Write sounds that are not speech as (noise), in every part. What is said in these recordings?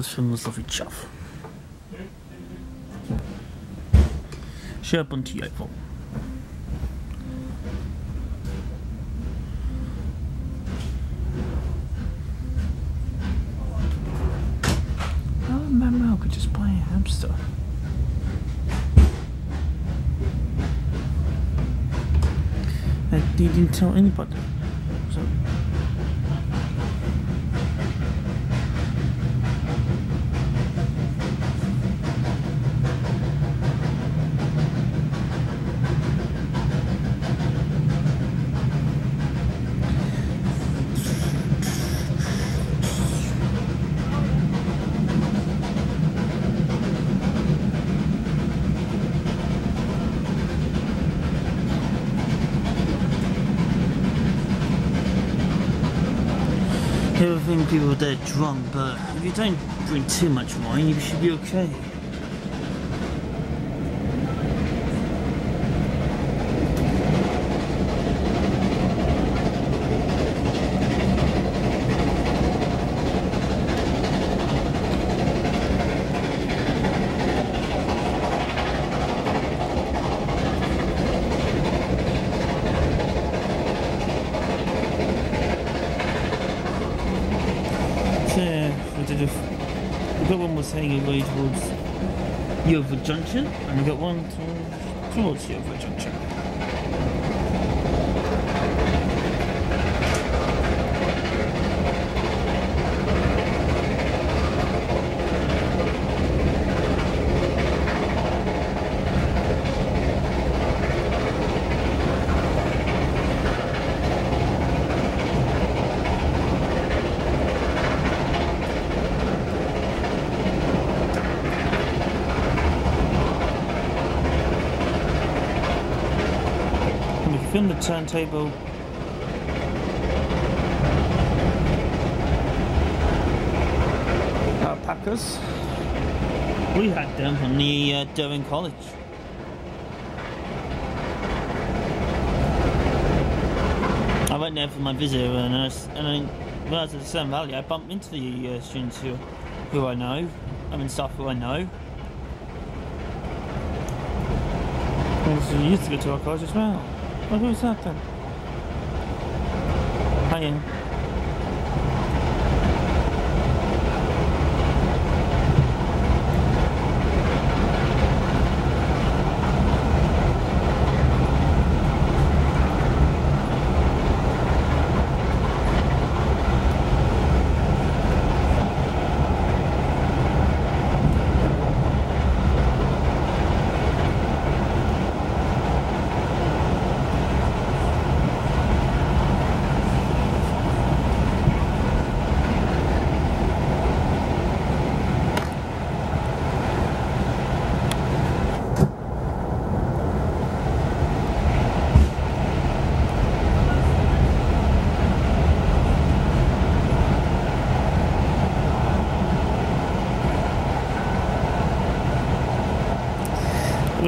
Let's film this lovely chuff. Share bunty Yeovil. Oh, Manuel could just buy a hamster. He didn't tell anybody. So People are dead drunk, but if you don't drink too much wine, you should be okay. So yeah, we did a. Heading away towards Yeovil Junction, and we got one to, towards Yeovil Junction. Film the turntable. Alpacas. We had them from the uh, Durham College. I went there for my visit and, I, and I, when I was at the Sun Valley, I bumped into the uh, students who, who I know. I mean, staff who I know. You used to go to our college as well. Well, who's that then? Hiya.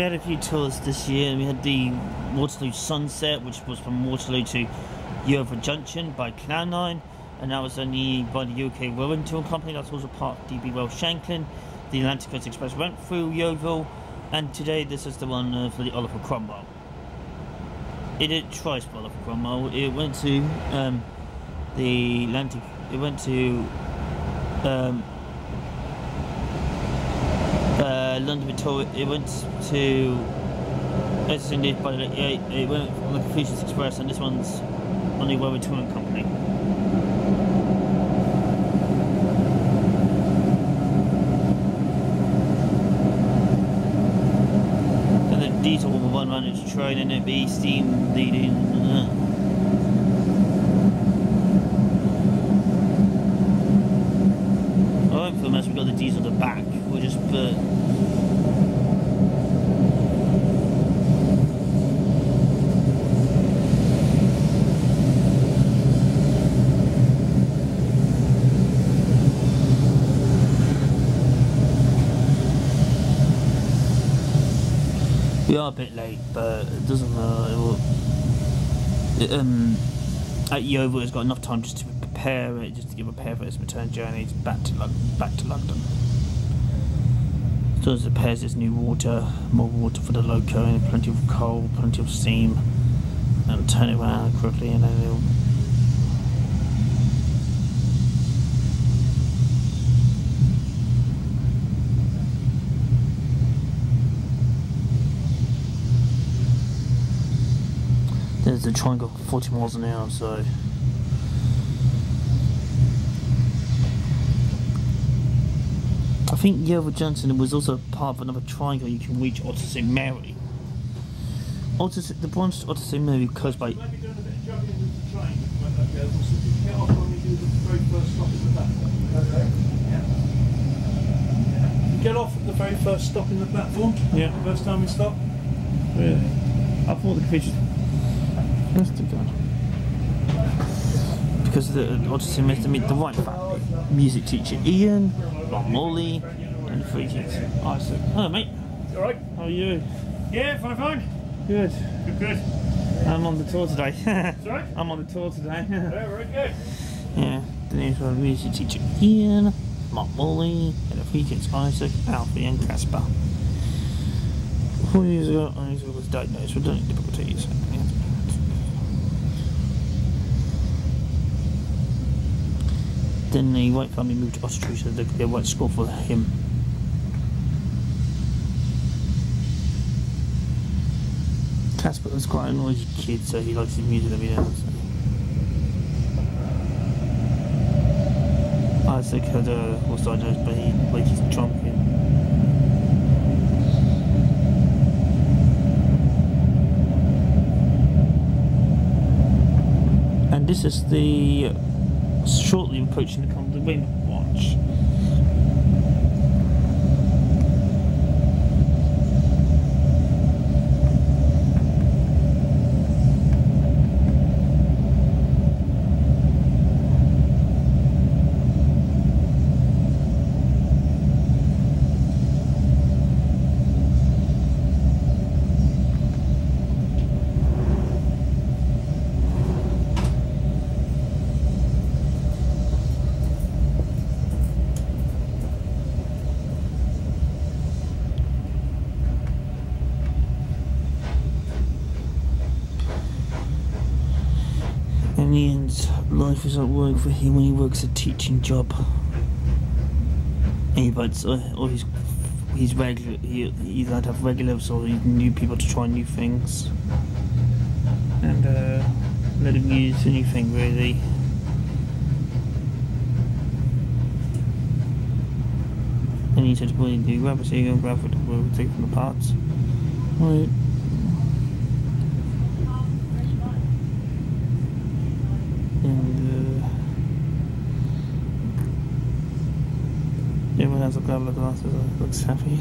We had a few tours this year. We had the Waterloo Sunset, which was from Waterloo to Yeovil Junction by Cloud Nine, and that was only by the UK Rowing Tour Company. That's also part of DB Wells Shanklin. The Atlantic Coast Express went through Yeovil, and today this is the one uh, for the Oliver Cromwell. It did twice for Oliver Cromwell. It went to um, the Atlantic. It went to um, uh, London Victoria. It went to. It's indeed by the. It, it went on the Confucius Express, and this one's on the Weber Touring Company. And then diesel will one managed to train, and it be steam leading. Uh, I won't film as we got the diesel at the back. We'll just put. We are a bit late, but it doesn't matter. It um, at Yeovil, it's got enough time just to prepare it, just to give repair for its return journey back to back to London. So it repairs its new water, more water for the loco, and plenty of coal, plenty of steam, and turn it around quickly, and then it'll. There's the triangle, 40 miles an hour, so. I think Yeovil Junction was also part of another triangle you can reach Ottery St Mary. Otter, the branch to Ottery St Mary close by. Maybe doing a bit of juggling with the train when that goes. So you can get off when we do the very first stop in the platform. Okay. Yeah. You get off at the very first stop in the platform. Yeah. The first time we stop. Really? I thought the pictures. That's too good. Because the Ottery St Mary to meet the right family. Music teacher Ian, Ron Morley, and three kids. Isaac. Hello, mate. You alright? How are you? Yeah, fine, fine. Good. Good, good. I'm on the tour today. (laughs) Sorry? I'm on the tour today. (laughs) Yeah, very good. yeah, the names of music teacher Ian, Mark Morley, and the three kids Isaac, Alfie, and Casper. Four years ago, Isaac was diagnosed with learning difficulties. Then the White family moved to Austria so they could get a white school for him. Casper was quite a noisy kid, so he likes his music every now and then. Isaac had a, was diagnosed, but he he's drunk. And, and this is the shortly approaching the the Rainbow Watch. Ian's life is at work for him when he works a teaching job. He invites uh, or he's regular. He he's had have regulars or new people to try new things, and uh, let him use anything really. And he said, "Well, you do grab you go grab it. We'll take from the parts." Right. And uh, couple glasses. Looks happy.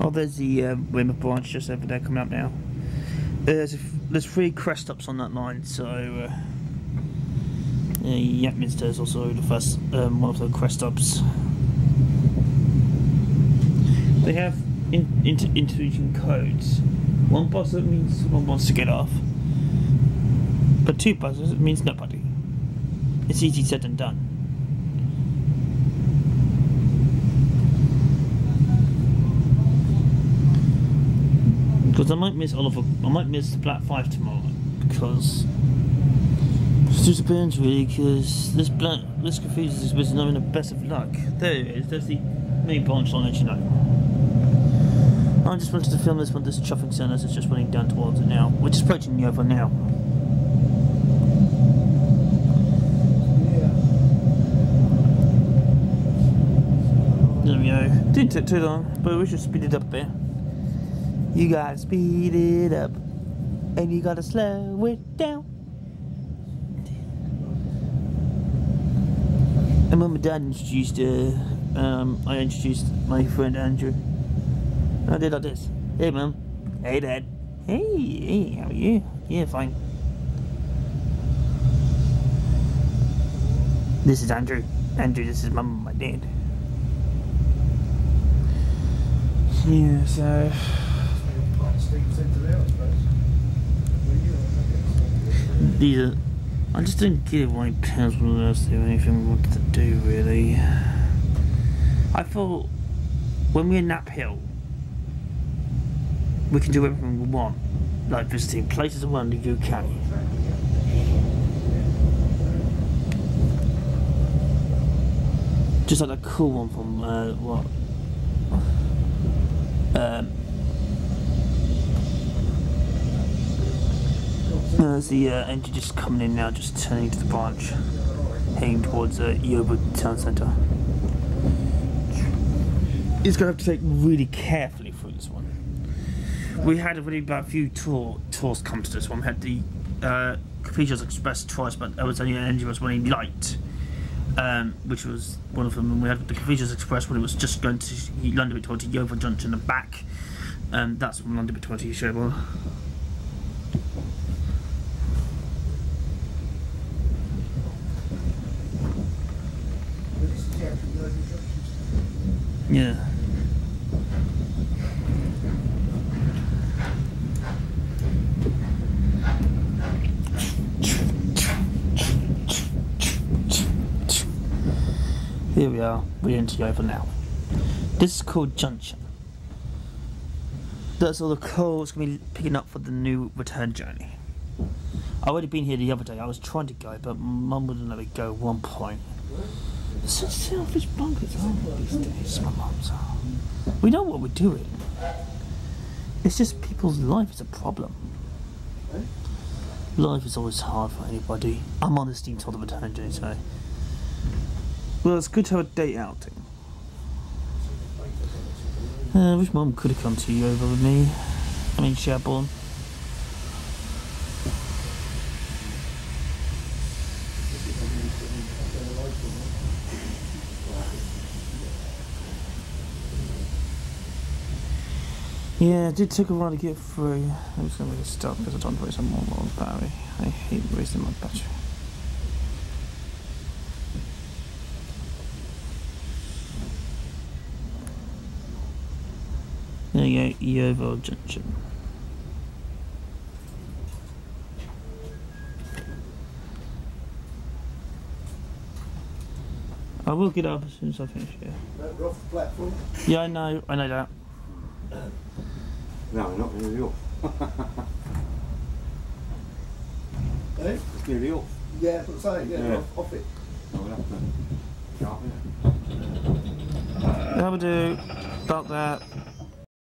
oh, there's the uh, Weymouth branch just over there coming up now. There's there's three crest stops on that line, so uh, yeah, Yetminster is also the first um, one of the crest stops. They have in, inter, interregional codes. One that means someone wants to get off. But two buzzers it means nobody. It's easy said and done. Because I might miss Oliver. I might miss the Black Five tomorrow because it just depends really. Because this Black this Confused is supposed to know in the best of luck. There it is. There's the main branch line, as you know. I just wanted to film this one. This shopping centre is just running down towards it now. We're just approaching the over now. There we go. Didn't take too long, but we should speed it up a bit. You gotta speed it up, and you gotta slow it down. And when my dad introduced, uh, um, I introduced my friend Andrew. I did like this. Hey, mum. Hey, dad. Hey, hey, how are you? Yeah, fine. This is Andrew. Andrew, this is mum and my dad. Yeah, so. These are I just didn't get why Council us do anything we wanted to do, really. I thought when we're in Knaphill, we can do everything we want, like visiting places around the UK. Just like that cool one from, uh, what? Um, Uh, there's the uh, engine just coming in now, just turning to the branch, heading towards uh, Yoba Town Centre. He's going to have to take really carefully through this one. We had a really bad few tour, tours come to this one. We had the uh, Express twice, but there was only an engine was running light, um, which was one of them. And we had the Cathedrals Express when it was just going to London Victoria to Yeovil Junction and back. Um, that's from London Victoria to Sherborne. Yeah. Here we are, we're into Yeovil now. This is called Junction. That's all the coal it's going to be picking up for the new return journey. I already been here the other day, I was trying to go, but mum wouldn't let me go at one point. So selfish bunkers, aren't these days? My mum's are. We know what we're doing. It's just people's life is a problem. Life is always hard for anybody. I'm on the steam till the return journey, so. Well, it's good to have a date outing. Uh, I wish mum could have come to you over with me. I mean, Sherborne. Yeah, it did take a while to get through. I'm just gonna make it stop because I don't waste some more long battery. I hate wasting my battery. There you go, Yeovil Junction. I will get up as soon as I finish here. Platform. Yeah, I know, I know that. (clears throat) No, not nearly off. Eh? It's nearly off. Yeah, that's what I'm saying. Yeah, Yeah. Off, off it. No, we'll have to. Sharpen it. That'll do. About that.